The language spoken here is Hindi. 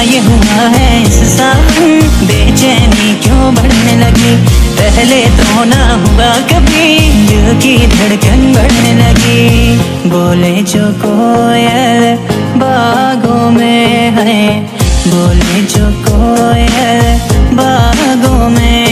ये हुआ है इस साथ बेचैनी क्यों बढ़ने लगी? पहले तो ना हुआ कभी। दिल की धड़कन बढ़ने लगी। बोले जो कोयल बागों में है। बोले जो कोयल बागों में